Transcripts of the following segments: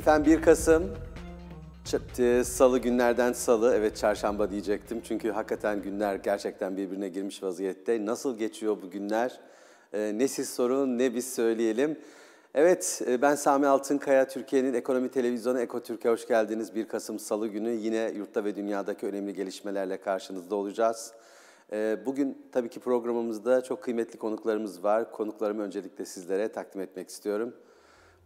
Efendim 1 Kasım Salı günlerden Salı, evet çarşamba diyecektim. Çünkü hakikaten günler gerçekten birbirine girmiş vaziyette. Nasıl geçiyor bu günler? Ee, ne siz sorun ne biz söyleyelim. Evet e, ben Sami Altınkaya, Türkiye'nin ekonomi televizyonu Eko Türkiye hoş geldiniz. 1 Kasım Salı günü yine yurtta ve dünyadaki önemli gelişmelerle karşınızda olacağız. Ee, Bugün tabii ki programımızda çok kıymetli konuklarımız var. Konuklarımı öncelikle sizlere takdim etmek istiyorum.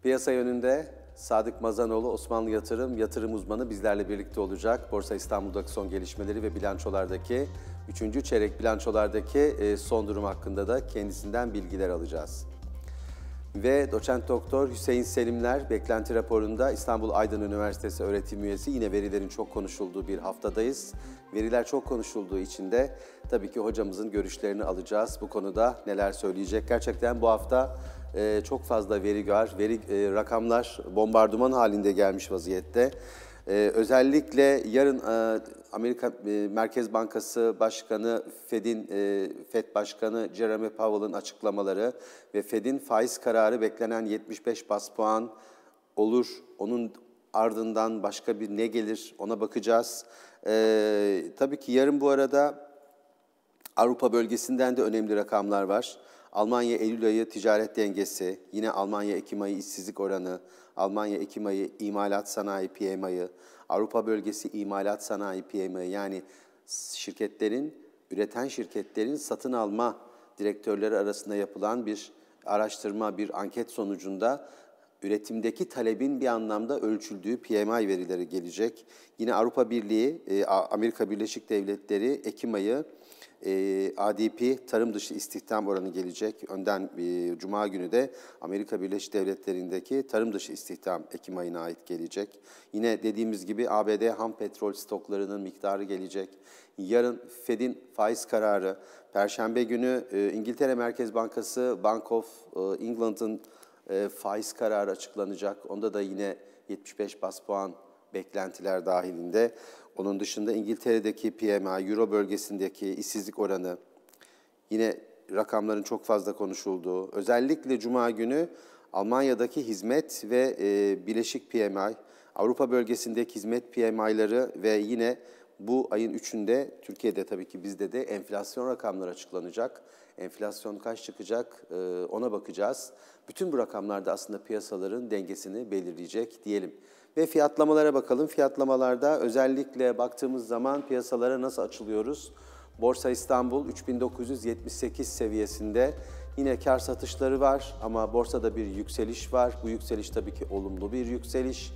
Piyasa yönünde Sadık Mazanoğlu, Osmanlı Yatırım, yatırım uzmanı bizlerle birlikte olacak. Borsa İstanbul'daki son gelişmeleri ve bilançolardaki, 3. çeyrek bilançolardaki e, son durum hakkında da kendisinden bilgiler alacağız. Ve doçent doktor Hüseyin Selimler beklenti raporunda İstanbul Aydın Üniversitesi öğretim üyesi yine verilerin çok konuşulduğu bir haftadayız. Veriler çok konuşulduğu için de tabii ki hocamızın görüşlerini alacağız. Bu konuda neler söyleyecek? Gerçekten bu hafta e, çok fazla veri var. Veri e, rakamlar bombardıman halinde gelmiş vaziyette. Ee, özellikle yarın e, Amerika e, Merkez Bankası Başkanı Fed'in e, Fed Başkanı Jeremy Powell'ın açıklamaları ve Fed'in faiz kararı beklenen 75 bas puan olur. Onun ardından başka bir ne gelir ona bakacağız. Ee, tabii ki yarın bu arada Avrupa bölgesinden de önemli rakamlar var. Almanya Eylül ayı ticaret dengesi, yine Almanya Ekim ayı işsizlik oranı, Almanya Ekim ayı imalat sanayi PMI'yi, Avrupa bölgesi imalat sanayi PMI yani şirketlerin, üreten şirketlerin satın alma direktörleri arasında yapılan bir araştırma, bir anket sonucunda üretimdeki talebin bir anlamda ölçüldüğü PMI verileri gelecek. Yine Avrupa Birliği, e, Amerika Birleşik Devletleri Ekim ayı e, ADP tarım dışı istihdam oranı gelecek. Önden e, Cuma günü de Amerika Birleşik Devletleri'ndeki tarım dışı istihdam Ekim ayına ait gelecek. Yine dediğimiz gibi ABD ham petrol stoklarının miktarı gelecek. Yarın Fed'in faiz kararı, Perşembe günü e, İngiltere Merkez Bankası Bank of e, England'ın e, faiz kararı açıklanacak. Onda da yine 75 bas puan beklentiler dahilinde. Onun dışında İngiltere'deki PMI, Euro bölgesindeki işsizlik oranı, yine rakamların çok fazla konuşulduğu, özellikle Cuma günü Almanya'daki hizmet ve e, bileşik PMI, Avrupa bölgesindeki hizmet PMI'ları ve yine bu ayın 3'ünde Türkiye'de tabii ki bizde de enflasyon rakamları açıklanacak. Enflasyon kaç çıkacak e, ona bakacağız. Bütün bu rakamlar da aslında piyasaların dengesini belirleyecek diyelim. Ve fiyatlamalara bakalım. Fiyatlamalarda özellikle baktığımız zaman piyasalara nasıl açılıyoruz? Borsa İstanbul 3978 seviyesinde. Yine kar satışları var ama borsada bir yükseliş var. Bu yükseliş tabii ki olumlu bir yükseliş.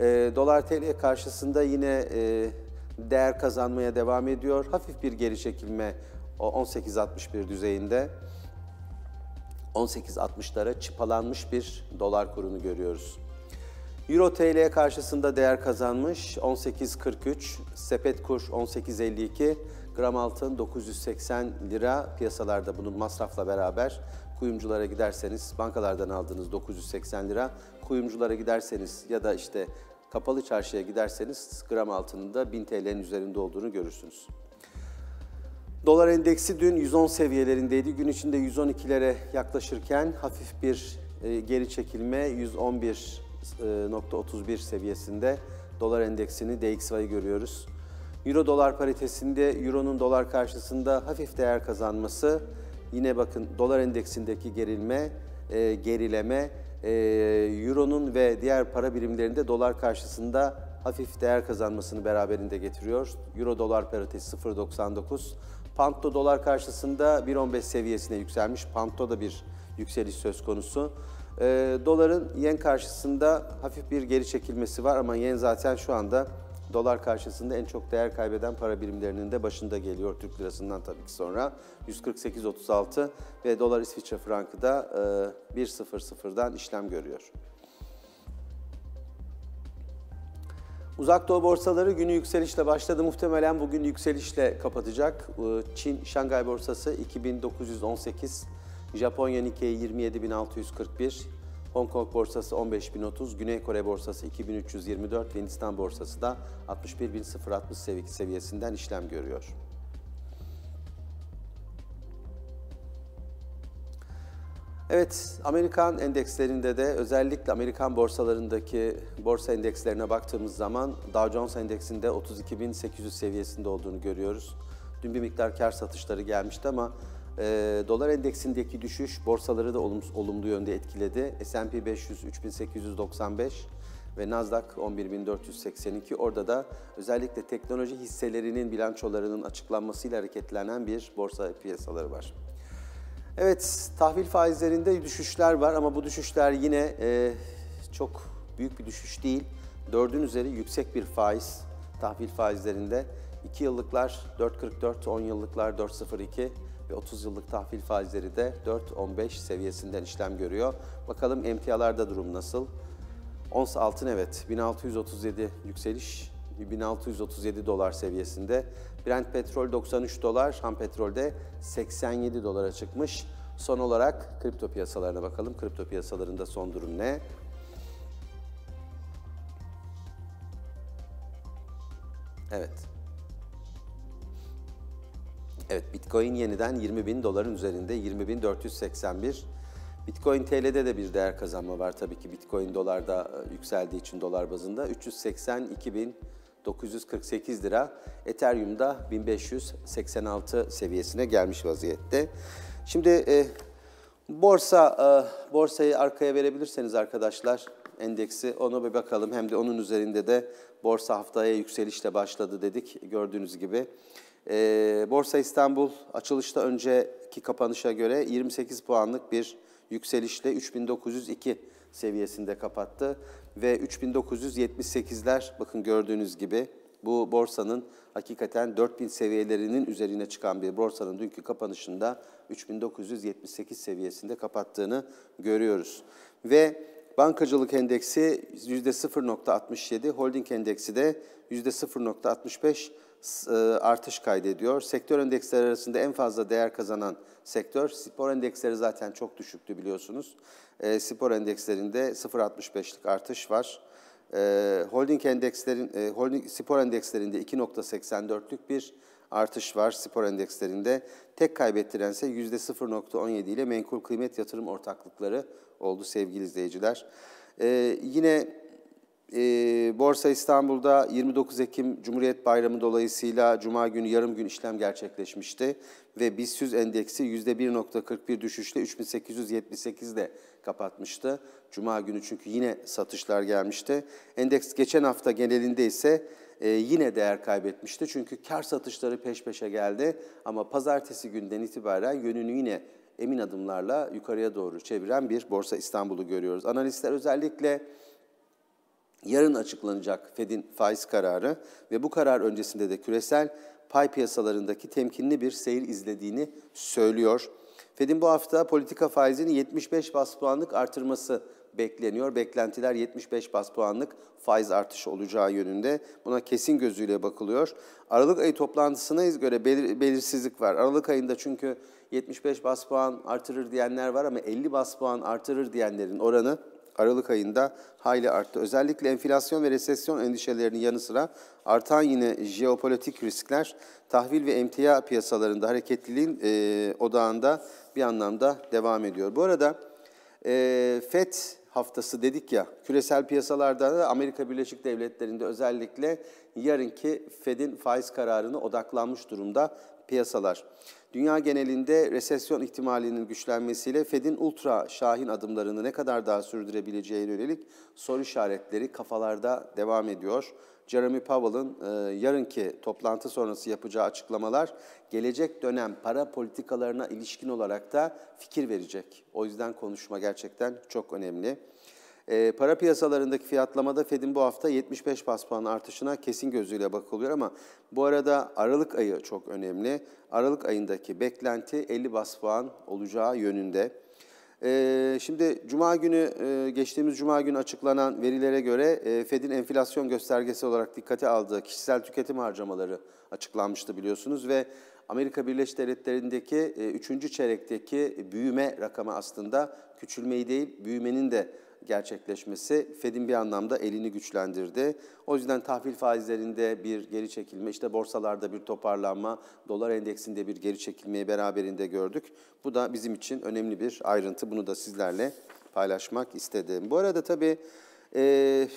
E, Dolar TL karşısında yine e, değer kazanmaya devam ediyor. Hafif bir geri çekilme o 18.61 düzeyinde. 18.60'lara çıpalanmış bir dolar kurunu görüyoruz. Euro TL karşısında değer kazanmış 18.43, sepet kur 18.52, gram altın 980 lira piyasalarda bunun masrafla beraber kuyumculara giderseniz bankalardan aldığınız 980 lira, kuyumculara giderseniz ya da işte kapalı çarşıya giderseniz gram altının da 1000 TL'nin üzerinde olduğunu görürsünüz. Dolar endeksi dün 110 seviyelerindeydi. Gün içinde 112'lere yaklaşırken hafif bir e, geri çekilme 111.31 seviyesinde dolar endeksini DXY'yi görüyoruz. Euro dolar paritesinde Euro'nun dolar karşısında hafif değer kazanması yine bakın dolar endeksindeki gerilme, e, gerileme e, Euro'nun ve diğer para birimlerinde dolar karşısında hafif değer kazanmasını beraberinde getiriyor. Euro dolar paritesi 0.99. Panto dolar karşısında 1.15 seviyesine yükselmiş. Panto da bir yükseliş söz konusu. Ee, doların yen karşısında hafif bir geri çekilmesi var ama yen zaten şu anda dolar karşısında en çok değer kaybeden para birimlerinin de başında geliyor Türk lirasından tabii ki sonra. 148.36 ve dolar İsviçre frankı da e, 1.00'dan işlem görüyor. Uzak Doğu borsaları günü yükselişle başladı. Muhtemelen bugün yükselişle kapatacak. Çin Şangay borsası 2918, Japonya Nikkei 27641, Hong Kong borsası 15030, Güney Kore borsası 2324, Hindistan borsası da 61060 seviyesinden işlem görüyor. Evet, Amerikan endekslerinde de özellikle Amerikan borsalarındaki borsa endekslerine baktığımız zaman Dow Jones endeksinde 32.800 seviyesinde olduğunu görüyoruz. Dün bir miktar kar satışları gelmişti ama e, dolar endeksindeki düşüş borsaları da olum, olumlu yönde etkiledi. S&P 500 3895 ve Nasdaq 11482. Orada da özellikle teknoloji hisselerinin bilançolarının açıklanmasıyla hareketlenen bir borsa piyasaları var. Evet, tahvil faizlerinde düşüşler var ama bu düşüşler yine e, çok büyük bir düşüş değil. Dördün üzeri yüksek bir faiz tahvil faizlerinde. 2 yıllıklar 4.44, 10 yıllıklar 4.02 ve 30 yıllık tahvil faizleri de 4.15 seviyesinden işlem görüyor. Bakalım emtialarda durum nasıl? Ons altın evet 1637 yükseliş 1637 dolar seviyesinde. Brent petrol 93 dolar, ham petrolde 87 dolara çıkmış. Son olarak kripto piyasalarına bakalım. Kripto piyasalarında son durum ne? Evet. Evet, Bitcoin yeniden 20 bin doların üzerinde, 20 bin 481. Bitcoin TL'de de bir değer kazanma var tabii ki. Bitcoin dolarda e, yükseldiği için dolar bazında 382 bin 948 lira. Ethereum'da 1586 seviyesine gelmiş vaziyette. Şimdi e, borsa e, borsayı arkaya verebilirseniz arkadaşlar endeksi onu bir bakalım. Hem de onun üzerinde de borsa haftaya yükselişle başladı dedik gördüğünüz gibi. E, borsa İstanbul açılışta önceki kapanışa göre 28 puanlık bir yükselişle 3902 seviyesinde kapattı ve 3978'ler bakın gördüğünüz gibi bu borsanın hakikaten 4000 seviyelerinin üzerine çıkan bir borsanın dünkü kapanışında 3978 seviyesinde kapattığını görüyoruz. Ve bankacılık endeksi %0.67, holding endeksi de %0.65 e, artış kaydediyor. Sektör endeksleri arasında en fazla değer kazanan sektör, spor endeksleri zaten çok düşüktü biliyorsunuz. E, spor endekslerinde 0.65'lik artış var. E, holding endekslerin e, holding spor endekslerinde 2.84'lük bir artış var spor endekslerinde. Tek kaybettirense %0.17 ile menkul kıymet yatırım ortaklıkları oldu sevgili izleyiciler. E, yine e, Borsa İstanbul'da 29 Ekim Cumhuriyet Bayramı dolayısıyla Cuma günü yarım gün işlem gerçekleşmişti ve BIST 100 endeksi %1.41 düşüşle 3878'de kapatmıştı. Cuma günü çünkü yine satışlar gelmişti. Endeks geçen hafta genelinde ise e, yine değer kaybetmişti. Çünkü kar satışları peş peşe geldi ama pazartesi günden itibaren yönünü yine emin adımlarla yukarıya doğru çeviren bir Borsa İstanbul'u görüyoruz. Analistler özellikle yarın açıklanacak Fed'in faiz kararı ve bu karar öncesinde de küresel pay piyasalarındaki temkinli bir seyir izlediğini söylüyor. Fed'in bu hafta politika faizini 75 bas puanlık artırması bekleniyor. Beklentiler 75 bas puanlık faiz artışı olacağı yönünde. Buna kesin gözüyle bakılıyor. Aralık ayı toplantısına göre belir, belirsizlik var. Aralık ayında çünkü 75 bas puan artırır diyenler var ama 50 bas puan artırır diyenlerin oranı Aralık ayında hayli arttı. Özellikle enflasyon ve resesyon endişelerinin yanı sıra artan yine jeopolitik riskler tahvil ve emtia piyasalarında hareketliliğin e, odağında bir anlamda devam ediyor. Bu arada e, FED haftası dedik ya, küresel piyasalarda da Amerika Birleşik Devletleri'nde özellikle yarınki Fed'in faiz kararını odaklanmış durumda piyasalar. Dünya genelinde resesyon ihtimalinin güçlenmesiyle Fed'in ultra şahin adımlarını ne kadar daha sürdürebileceğine yönelik soru işaretleri kafalarda devam ediyor. Jeremy Powell'ın e, yarınki toplantı sonrası yapacağı açıklamalar gelecek dönem para politikalarına ilişkin olarak da fikir verecek. O yüzden konuşma gerçekten çok önemli. E, para piyasalarındaki fiyatlamada Fed'in bu hafta 75 bas puan artışına kesin gözüyle bakılıyor ama bu arada Aralık ayı çok önemli. Aralık ayındaki beklenti 50 bas puan olacağı yönünde. E, şimdi Cuma günü, e, geçtiğimiz Cuma günü açıklanan verilere göre e, Fed'in enflasyon göstergesi olarak dikkate aldığı kişisel tüketim harcamaları açıklanmıştı biliyorsunuz ve Amerika Birleşik Devletleri'ndeki 3. çeyrekteki büyüme rakamı aslında küçülmeyi değil, büyümenin de gerçekleşmesi Fed'in bir anlamda elini güçlendirdi. O yüzden tahvil faizlerinde bir geri çekilme, işte borsalarda bir toparlanma, dolar endeksinde bir geri çekilmeyi beraberinde gördük. Bu da bizim için önemli bir ayrıntı. Bunu da sizlerle paylaşmak istedim. Bu arada tabii e,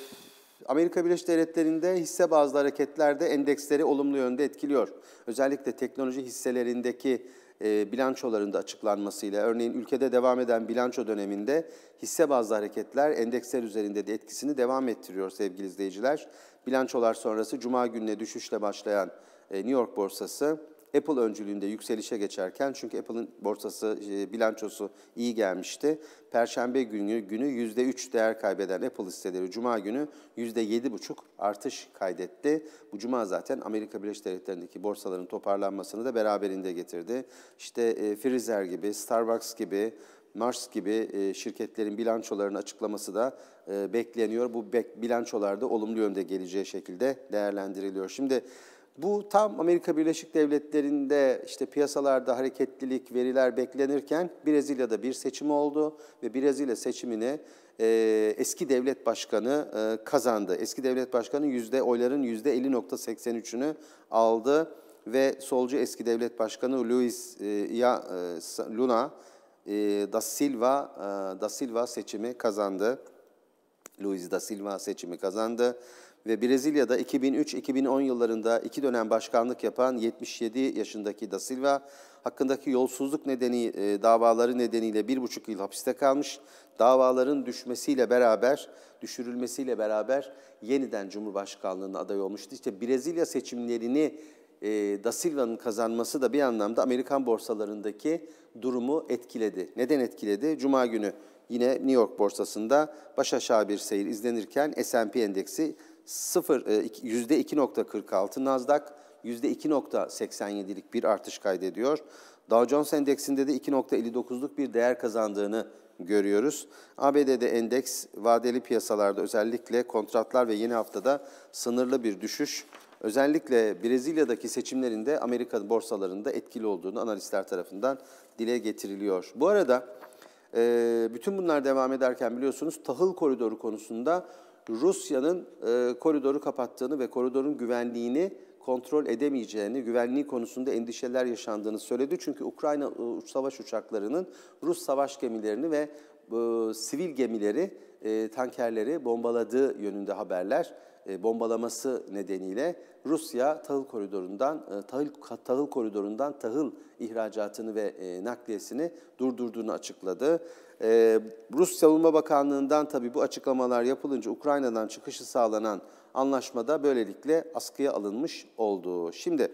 Amerika Birleşik Devletleri'nde hisse bazlı hareketler de endeksleri olumlu yönde etkiliyor. Özellikle teknoloji hisselerindeki e, bilançolarında açıklanmasıyla, örneğin ülkede devam eden bilanço döneminde hisse bazlı hareketler endeksler üzerinde de etkisini devam ettiriyor sevgili izleyiciler. Bilançolar sonrası Cuma gününe düşüşle başlayan e, New York borsası Apple öncülüğünde yükselişe geçerken çünkü Apple'ın borsası e, bilançosu iyi gelmişti. Perşembe günü günü %3 değer kaybeden Apple hisseleri Cuma günü %7,5 artış kaydetti. Bu Cuma zaten Amerika Birleşik Devletleri'ndeki borsaların toparlanmasını da beraberinde getirdi. İşte e, Pfizer gibi, Starbucks gibi, Mars gibi e, şirketlerin bilançolarını açıklaması da bekleniyor. Bu bilançolarda olumlu yönde geleceği şekilde değerlendiriliyor. Şimdi bu tam Amerika Birleşik Devletleri'nde işte piyasalarda hareketlilik, veriler beklenirken Brezilya'da bir seçim oldu ve Brezilya seçimini e, eski devlet başkanı e, kazandı. Eski devlet başkanı yüzde oyların yüzde 50.83'ünü aldı ve solcu eski devlet başkanı Luis e, ya, e, Luna e, da Silva e, da Silva seçimi kazandı. Luis da Silva seçimi kazandı ve Brezilya'da 2003-2010 yıllarında iki dönem başkanlık yapan 77 yaşındaki Da Silva hakkındaki yolsuzluk nedeni e, davaları nedeniyle bir buçuk yıl hapiste kalmış. Davaların düşmesiyle beraber, düşürülmesiyle beraber yeniden Cumhurbaşkanlığına aday olmuştu. İşte Brezilya seçimlerini e, Da Silva'nın kazanması da bir anlamda Amerikan borsalarındaki durumu etkiledi. Neden etkiledi? Cuma günü yine New York borsasında baş aşağı bir seyir izlenirken S&P endeksi 0 %2.46 Nasdaq %2.87'lik bir artış kaydediyor. Dow Jones Endeksinde de 2.59'luk bir değer kazandığını görüyoruz. ABD'de endeks vadeli piyasalarda özellikle kontratlar ve yeni haftada sınırlı bir düşüş. Özellikle Brezilya'daki seçimlerinde Amerika borsalarında etkili olduğunu analistler tarafından dile getiriliyor. Bu arada bütün bunlar devam ederken biliyorsunuz tahıl koridoru konusunda Rusya'nın e, koridoru kapattığını ve koridorun güvenliğini kontrol edemeyeceğini, güvenliği konusunda endişeler yaşandığını söyledi. Çünkü Ukrayna e, savaş uçaklarının Rus savaş gemilerini ve e, sivil gemileri, e, tankerleri bombaladığı yönünde haberler bombalaması nedeniyle Rusya tahıl koridorundan e, tahıl, tahıl koridorundan tahıl ihracatını ve e, nakliyesini durdurduğunu açıkladı. Rus Savunma Bakanlığı'ndan tabii bu açıklamalar yapılınca Ukrayna'dan çıkışı sağlanan anlaşmada böylelikle askıya alınmış oldu. Şimdi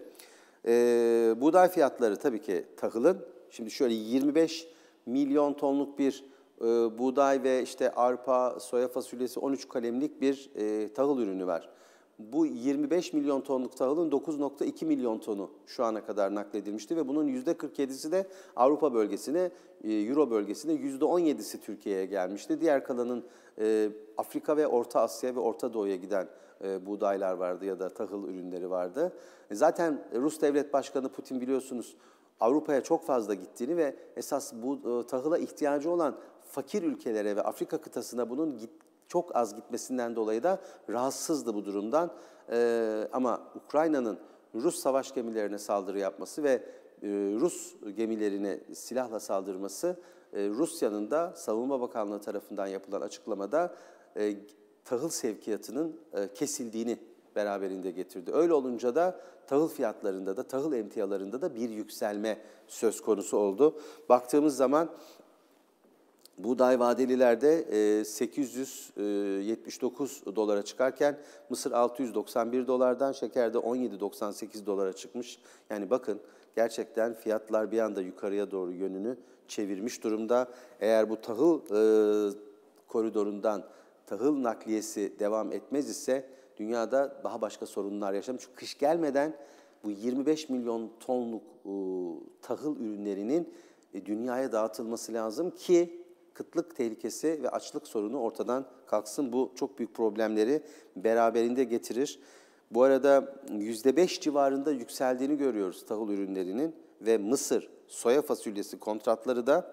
buğday fiyatları tabii ki tahılın şimdi şöyle 25 milyon tonluk bir e, buğday ve işte arpa, soya fasulyesi 13 kalemlik bir e, tahıl ürünü var. Bu 25 milyon tonluk tahılın 9.2 milyon tonu şu ana kadar nakledilmişti ve bunun %47'si de Avrupa bölgesine, e, Euro bölgesine, %17'si Türkiye'ye gelmişti. Diğer kalanın e, Afrika ve Orta Asya ve Orta Doğu'ya giden e, buğdaylar vardı ya da tahıl ürünleri vardı. E, zaten Rus Devlet Başkanı Putin biliyorsunuz Avrupa'ya çok fazla gittiğini ve esas bu tahıla ihtiyacı olan fakir ülkelere ve Afrika kıtasına bunun git, çok az gitmesinden dolayı da rahatsızdı bu durumdan. Ee, ama Ukrayna'nın Rus savaş gemilerine saldırı yapması ve e, Rus gemilerine silahla saldırması e, Rusya'nın da Savunma Bakanlığı tarafından yapılan açıklamada e, tahıl sevkiyatının e, kesildiğini beraberinde getirdi. Öyle olunca da tahıl fiyatlarında da, tahıl emtialarında da bir yükselme söz konusu oldu. Baktığımız zaman Buğday vadelilerde 879 e, dolara çıkarken mısır 691 dolardan, şekerde 17.98 dolara çıkmış. Yani bakın gerçekten fiyatlar bir anda yukarıya doğru yönünü çevirmiş durumda. Eğer bu tahıl e, koridorundan tahıl nakliyesi devam etmez ise dünyada daha başka sorunlar yaşanır. Çünkü kış gelmeden bu 25 milyon tonluk e, tahıl ürünlerinin e, dünyaya dağıtılması lazım ki kıtlık tehlikesi ve açlık sorunu ortadan kalksın. Bu çok büyük problemleri beraberinde getirir. Bu arada %5 civarında yükseldiğini görüyoruz tahıl ürünlerinin ve mısır, soya fasulyesi kontratları da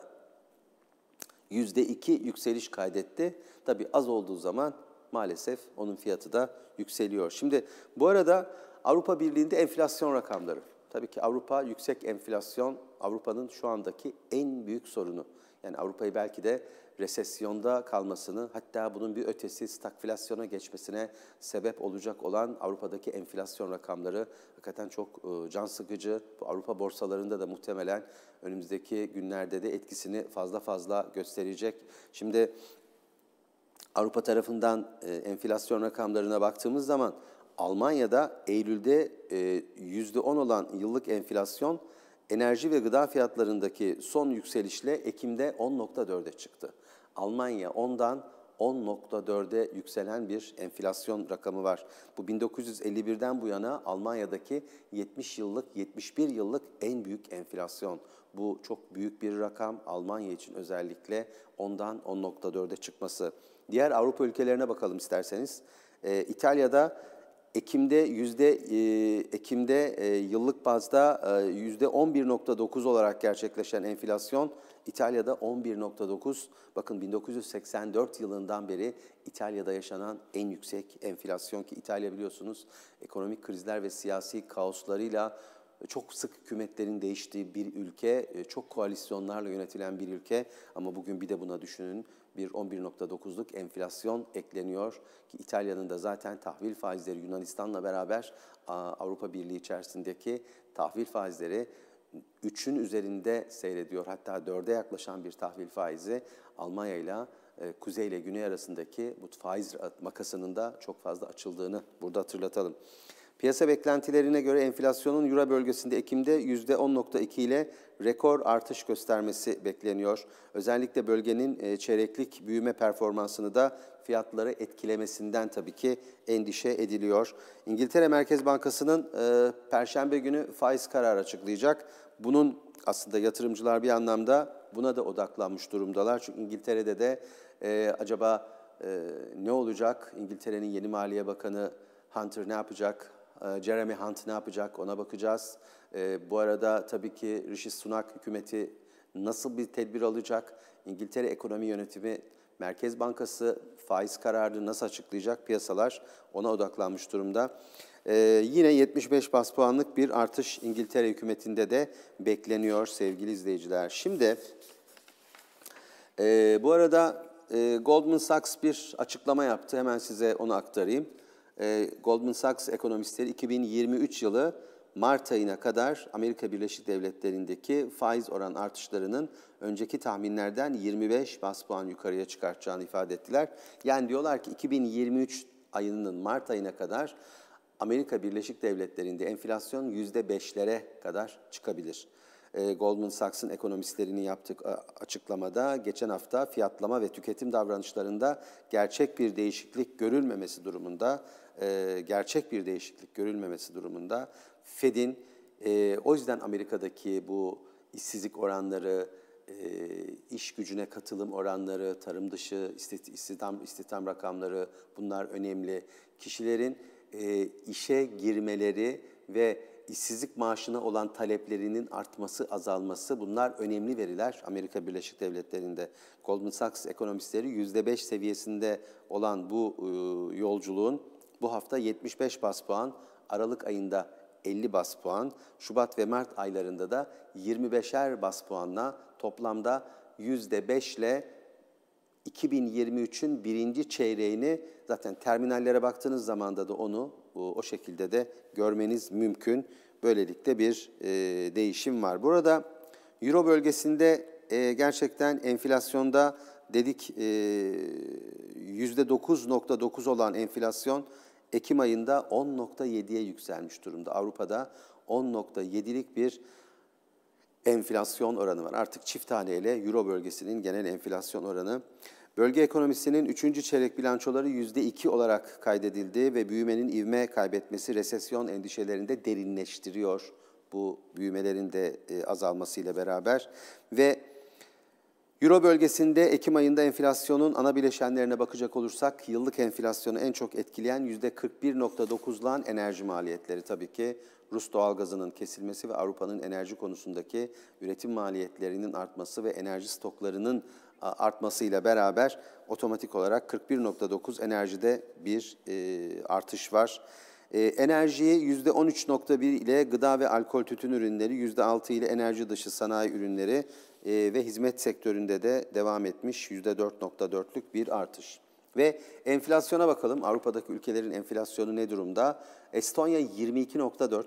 %2 yükseliş kaydetti. Tabii az olduğu zaman maalesef onun fiyatı da yükseliyor. Şimdi bu arada Avrupa Birliği'nde enflasyon rakamları. Tabii ki Avrupa yüksek enflasyon Avrupa'nın şu andaki en büyük sorunu. Yani Avrupa'yı belki de resesyonda kalmasını hatta bunun bir ötesi stagflasyona geçmesine sebep olacak olan Avrupa'daki enflasyon rakamları hakikaten çok e, can sıkıcı. Bu Avrupa borsalarında da muhtemelen önümüzdeki günlerde de etkisini fazla fazla gösterecek. Şimdi Avrupa tarafından e, enflasyon rakamlarına baktığımız zaman Almanya'da Eylül'de e, %10 olan yıllık enflasyon enerji ve gıda fiyatlarındaki son yükselişle Ekim'de 10.4'e çıktı. Almanya ondan 10.4'e yükselen bir enflasyon rakamı var. Bu 1951'den bu yana Almanya'daki 70 yıllık, 71 yıllık en büyük enflasyon. Bu çok büyük bir rakam Almanya için özellikle ondan 10.4'e çıkması. Diğer Avrupa ülkelerine bakalım isterseniz. Ee, İtalya'da Ekim'de yüzde e, Ekim'de e, yıllık bazda e, yüzde 11.9 olarak gerçekleşen enflasyon İtalya'da 11.9. Bakın 1984 yılından beri İtalya'da yaşanan en yüksek enflasyon ki İtalya biliyorsunuz ekonomik krizler ve siyasi kaoslarıyla çok sık hükümetlerin değiştiği bir ülke, çok koalisyonlarla yönetilen bir ülke ama bugün bir de buna düşünün bir 11.9'luk enflasyon ekleniyor ki İtalya'nın da zaten tahvil faizleri Yunanistan'la beraber Avrupa Birliği içerisindeki tahvil faizleri 3'ün üzerinde seyrediyor. Hatta 4'e yaklaşan bir tahvil faizi Almanya ile kuzey ile güney arasındaki bu faiz makasının da çok fazla açıldığını burada hatırlatalım. Piyasa beklentilerine göre enflasyonun Euro bölgesinde Ekim'de %10.2 ile rekor artış göstermesi bekleniyor. Özellikle bölgenin e, çeyreklik büyüme performansını da fiyatları etkilemesinden tabii ki endişe ediliyor. İngiltere Merkez Bankası'nın e, Perşembe günü faiz kararı açıklayacak. Bunun aslında yatırımcılar bir anlamda buna da odaklanmış durumdalar. Çünkü İngiltere'de de e, acaba e, ne olacak? İngiltere'nin yeni Maliye Bakanı Hunter ne yapacak? Ee, Jeremy Hunt ne yapacak ona bakacağız. Ee, bu arada tabii ki Rishi Sunak hükümeti nasıl bir tedbir alacak? İngiltere Ekonomi Yönetimi Merkez Bankası faiz kararını nasıl açıklayacak? Piyasalar ona odaklanmış durumda. Ee, yine 75 bas puanlık bir artış İngiltere hükümetinde de bekleniyor sevgili izleyiciler. Şimdi e, bu arada e, Goldman Sachs bir açıklama yaptı. Hemen size onu aktarayım e, Goldman Sachs ekonomistleri 2023 yılı Mart ayına kadar Amerika Birleşik Devletleri'ndeki faiz oran artışlarının önceki tahminlerden 25 bas puan yukarıya çıkartacağını ifade ettiler. Yani diyorlar ki 2023 ayının Mart ayına kadar Amerika Birleşik Devletleri'nde enflasyon %5'lere kadar çıkabilir. E, Goldman Sachs'ın ekonomistlerinin yaptık açıklamada geçen hafta fiyatlama ve tüketim davranışlarında gerçek bir değişiklik görülmemesi durumunda e, gerçek bir değişiklik görülmemesi durumunda Fed'in e, o yüzden Amerika'daki bu işsizlik oranları, e, iş gücüne katılım oranları, tarım dışı istihdam, istihdam rakamları bunlar önemli. Kişilerin e, işe girmeleri ve işsizlik maaşına olan taleplerinin artması, azalması bunlar önemli veriler Amerika Birleşik Devletleri'nde. Goldman Sachs ekonomistleri %5 seviyesinde olan bu e, yolculuğun bu hafta 75 bas puan, Aralık ayında 50 bas puan, Şubat ve Mart aylarında da 25'er bas puanla toplamda %5 ile 2023'ün birinci çeyreğini zaten terminallere baktığınız zaman da onu o şekilde de görmeniz mümkün. Böylelikle bir e, değişim var. Burada Euro bölgesinde e, gerçekten enflasyonda dedik e, %9.9 olan enflasyon Ekim ayında 10.7'ye yükselmiş durumda. Avrupa'da 10.7'lik bir enflasyon oranı var. Artık çift taneyle Euro bölgesinin genel enflasyon oranı. Bölge ekonomisinin 3. çeyrek bilançoları %2 olarak kaydedildi ve büyümenin ivme kaybetmesi resesyon endişelerini de derinleştiriyor bu büyümelerin de e, azalmasıyla beraber ve Euro bölgesinde Ekim ayında enflasyonun ana bileşenlerine bakacak olursak yıllık enflasyonu en çok etkileyen %41.9'lan enerji maliyetleri tabii ki Rus doğalgazının kesilmesi ve Avrupa'nın enerji konusundaki üretim maliyetlerinin artması ve enerji stoklarının artmasıyla beraber otomatik olarak 41.9 enerjide bir e, artış var. E, enerjiyi %13.1 ile gıda ve alkol tütün ürünleri, %6 ile enerji dışı sanayi ürünleri e, ve hizmet sektöründe de devam etmiş %4.4'lük bir artış. Ve enflasyona bakalım. Avrupa'daki ülkelerin enflasyonu ne durumda? Estonya 22.4,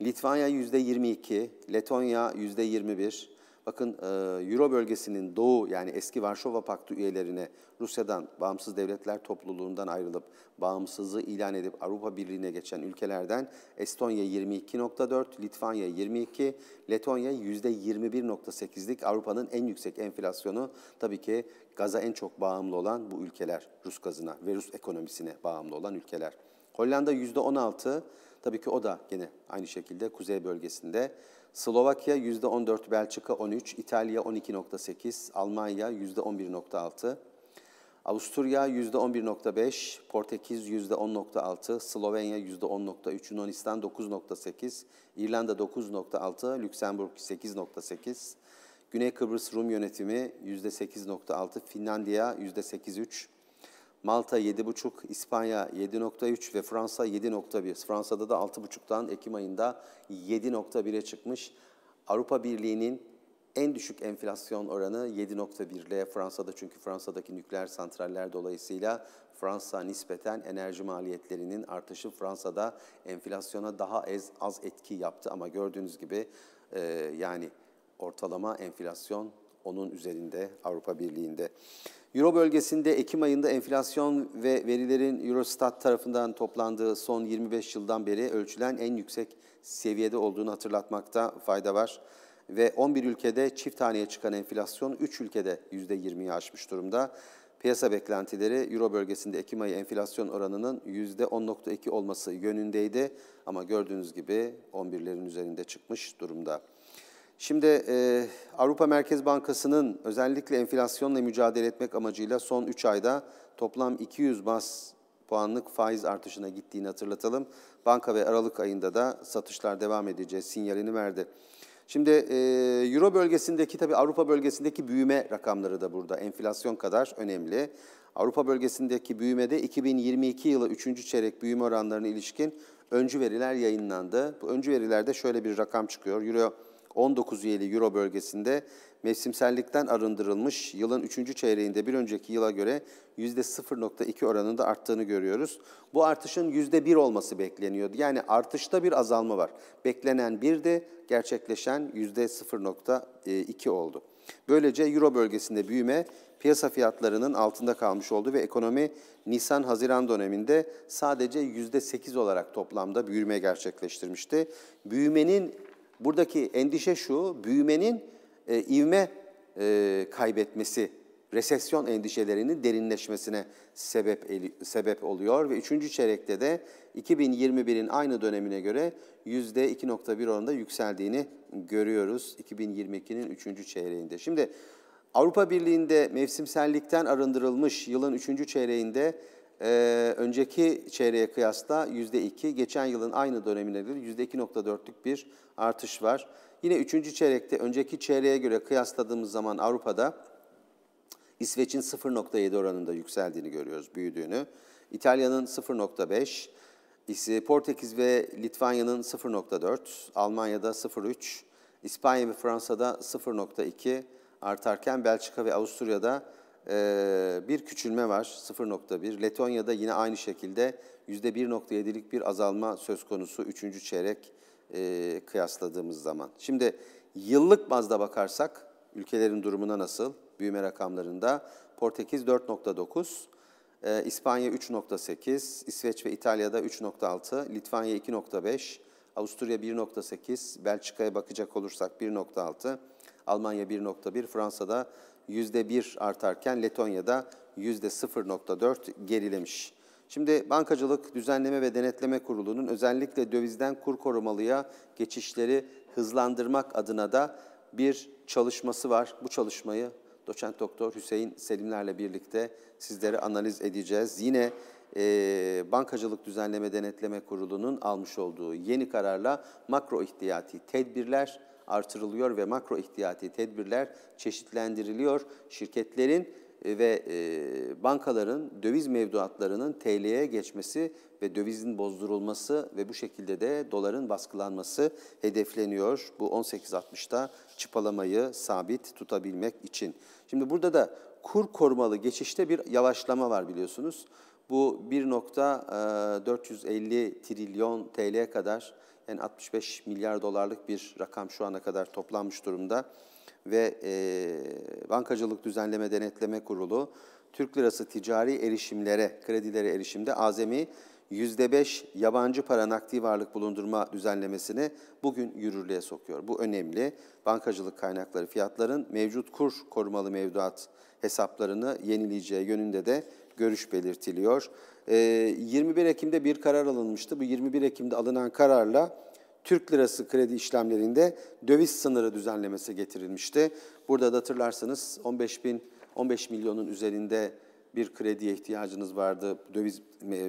Litvanya %22, Letonya %21, Bakın e, Euro bölgesinin doğu yani eski Varşova Paktı üyelerine Rusya'dan bağımsız devletler topluluğundan ayrılıp bağımsızlığı ilan edip Avrupa Birliği'ne geçen ülkelerden Estonya 22.4, Litvanya 22, Letonya %21.8'lik Avrupa'nın en yüksek enflasyonu tabii ki gaza en çok bağımlı olan bu ülkeler Rus gazına ve Rus ekonomisine bağımlı olan ülkeler. Hollanda %16, tabii ki o da yine aynı şekilde kuzey bölgesinde. Slovakya %14, Belçika 13, İtalya 12.8, Almanya %11.6, Avusturya %11.5, Portekiz %10.6, Slovenya %10.3, Yunanistan 9.8, İrlanda 9.6, Lüksemburg 8.8, Güney Kıbrıs Rum yönetimi %8.6, Finlandiya %8.3, Malta 7,5, İspanya 7,3 ve Fransa 7,1. Fransa'da da 6,5'tan Ekim ayında 7,1'e çıkmış. Avrupa Birliği'nin en düşük enflasyon oranı 7,1 ile Fransa'da çünkü Fransa'daki nükleer santraller dolayısıyla Fransa nispeten enerji maliyetlerinin artışı Fransa'da enflasyona daha az, az etki yaptı ama gördüğünüz gibi e, yani ortalama enflasyon onun üzerinde Avrupa Birliği'nde. Euro bölgesinde Ekim ayında enflasyon ve verilerin Eurostat tarafından toplandığı son 25 yıldan beri ölçülen en yüksek seviyede olduğunu hatırlatmakta fayda var. Ve 11 ülkede çift haneye çıkan enflasyon 3 ülkede %20'yi aşmış durumda. Piyasa beklentileri Euro bölgesinde Ekim ayı enflasyon oranının %10.2 olması yönündeydi. Ama gördüğünüz gibi 11'lerin üzerinde çıkmış durumda. Şimdi e, Avrupa Merkez Bankası'nın özellikle enflasyonla mücadele etmek amacıyla son 3 ayda toplam 200 bas puanlık faiz artışına gittiğini hatırlatalım. Banka ve Aralık ayında da satışlar devam edeceği sinyalini verdi. Şimdi e, Euro bölgesindeki tabii Avrupa bölgesindeki büyüme rakamları da burada enflasyon kadar önemli. Avrupa bölgesindeki büyümede 2022 yılı 3. çeyrek büyüme oranlarına ilişkin öncü veriler yayınlandı. Bu öncü verilerde şöyle bir rakam çıkıyor. Euro 19 üyeli Euro bölgesinde mevsimsellikten arındırılmış yılın 3. çeyreğinde bir önceki yıla göre %0.2 oranında arttığını görüyoruz. Bu artışın %1 olması bekleniyordu. Yani artışta bir azalma var. Beklenen 1'di, gerçekleşen %0.2 oldu. Böylece Euro bölgesinde büyüme piyasa fiyatlarının altında kalmış oldu ve ekonomi Nisan-Haziran döneminde sadece %8 olarak toplamda büyüme gerçekleştirmişti. Büyümenin Buradaki endişe şu, büyümenin e, ivme e, kaybetmesi, resesyon endişelerinin derinleşmesine sebep sebep oluyor ve üçüncü çeyrekte de 2021'in aynı dönemine göre %2.1 oranında yükseldiğini görüyoruz 2022'nin üçüncü çeyreğinde. Şimdi Avrupa Birliği'nde mevsimsellikten arındırılmış yılın üçüncü çeyreğinde e, önceki çeyreğe kıyasla %2, geçen yılın aynı dönemine göre %2.4'lük bir artış var. Yine üçüncü çeyrekte önceki çeyreğe göre kıyasladığımız zaman Avrupa'da İsveç'in 0.7 oranında yükseldiğini görüyoruz, büyüdüğünü. İtalya'nın 0.5, Portekiz ve Litvanya'nın 0.4, Almanya'da 0.3, İspanya ve Fransa'da 0.2 artarken Belçika ve Avusturya'da bir küçülme var 0.1. Letonya'da yine aynı şekilde %1.7'lik bir azalma söz konusu 3. çeyrek e, kıyasladığımız zaman. Şimdi yıllık bazda bakarsak ülkelerin durumuna nasıl? Büyüme rakamlarında Portekiz 4.9, e, İspanya 3.8, İsveç ve İtalya'da 3.6, Litvanya 2.5, Avusturya 1.8, Belçika'ya bakacak olursak 1.6, Almanya 1.1, Fransa'da %1 artarken Letonya'da %0.4 gerilemiş. Şimdi Bankacılık Düzenleme ve Denetleme Kurulu'nun özellikle dövizden kur korumalıya geçişleri hızlandırmak adına da bir çalışması var. Bu çalışmayı doçent doktor Hüseyin Selimlerle birlikte sizlere analiz edeceğiz. Yine e, Bankacılık Düzenleme Denetleme Kurulu'nun almış olduğu yeni kararla makro ihtiyati tedbirler artırılıyor ve makro ihtiyati tedbirler çeşitlendiriliyor. Şirketlerin e, ve e, bankaların döviz mevduatlarının TL'ye geçmesi ve dövizin bozdurulması ve bu şekilde de doların baskılanması hedefleniyor. Bu 18.60'da çıpalamayı sabit tutabilmek için. Şimdi burada da kur korumalı geçişte bir yavaşlama var biliyorsunuz. Bu 1.450 trilyon TL'ye kadar yani 65 milyar dolarlık bir rakam şu ana kadar toplanmış durumda ve e, Bankacılık Düzenleme Denetleme Kurulu Türk Lirası ticari erişimlere, kredilere erişimde azami %5 yabancı para nakdi varlık bulundurma düzenlemesini bugün yürürlüğe sokuyor. Bu önemli. Bankacılık kaynakları fiyatların mevcut kur korumalı mevduat hesaplarını yenileyeceği yönünde de görüş belirtiliyor. 21 Ekim'de bir karar alınmıştı. Bu 21 Ekim'de alınan kararla Türk lirası kredi işlemlerinde döviz sınırı düzenlemesi getirilmişti. Burada da hatırlarsanız 15 bin 15 milyonun üzerinde bir krediye ihtiyacınız vardı döviz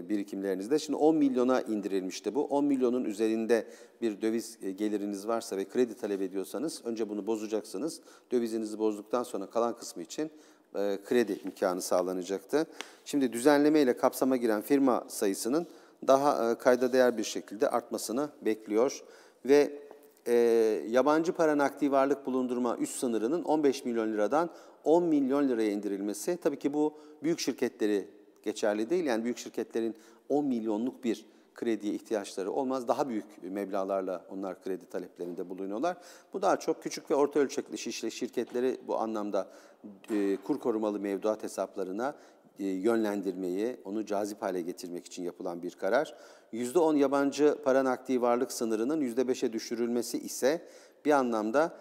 birikimlerinizde. Şimdi 10 milyona indirilmişti bu. 10 milyonun üzerinde bir döviz geliriniz varsa ve kredi talep ediyorsanız önce bunu bozacaksınız. Dövizinizi bozduktan sonra kalan kısmı için e, kredi imkanı sağlanacaktı. Şimdi düzenleme ile kapsama giren firma sayısının daha e, kayda değer bir şekilde artmasını bekliyor. Ve e, yabancı para nakdi varlık bulundurma üst sınırının 15 milyon liradan 10 milyon liraya indirilmesi. Tabii ki bu büyük şirketleri geçerli değil. Yani büyük şirketlerin 10 milyonluk bir krediye ihtiyaçları olmaz. Daha büyük meblalarla onlar kredi taleplerinde bulunuyorlar. Bu daha çok küçük ve orta ölçekli şirketleri bu anlamda e, kur korumalı mevduat hesaplarına e, yönlendirmeyi, onu cazip hale getirmek için yapılan bir karar. %10 yabancı para nakdi varlık sınırının %5'e düşürülmesi ise bir anlamda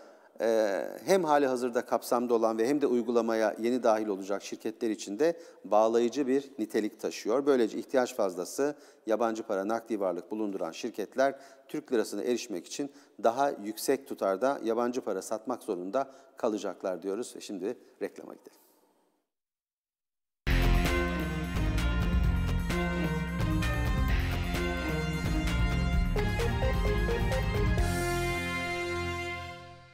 hem hali hazırda kapsamda olan ve hem de uygulamaya yeni dahil olacak şirketler için de bağlayıcı bir nitelik taşıyor. Böylece ihtiyaç fazlası yabancı para nakdi varlık bulunduran şirketler Türk lirasına erişmek için daha yüksek tutarda yabancı para satmak zorunda kalacaklar diyoruz. Şimdi reklama gidelim.